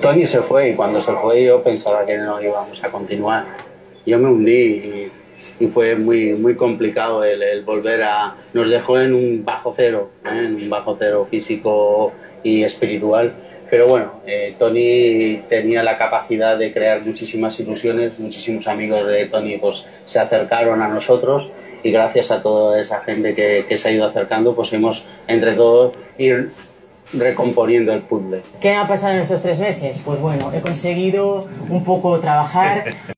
Tony se fue y cuando se fue yo pensaba que no íbamos a continuar. Yo me hundí y, fue muy, muy complicado el, el, volver a... Nos dejó en un bajo cero, ¿eh? en un bajo cero físico y espiritual. Pero bueno, eh, Tony tenía la capacidad de crear muchísimas ilusiones, muchísimos amigos de Tony pues, se acercaron a nosotros y gracias a toda esa gente que, que se ha ido acercando, pues hemos entre todos ir recomponiendo el puzzle. ¿Qué ha pasado en estos tres meses? Pues bueno, he conseguido un poco trabajar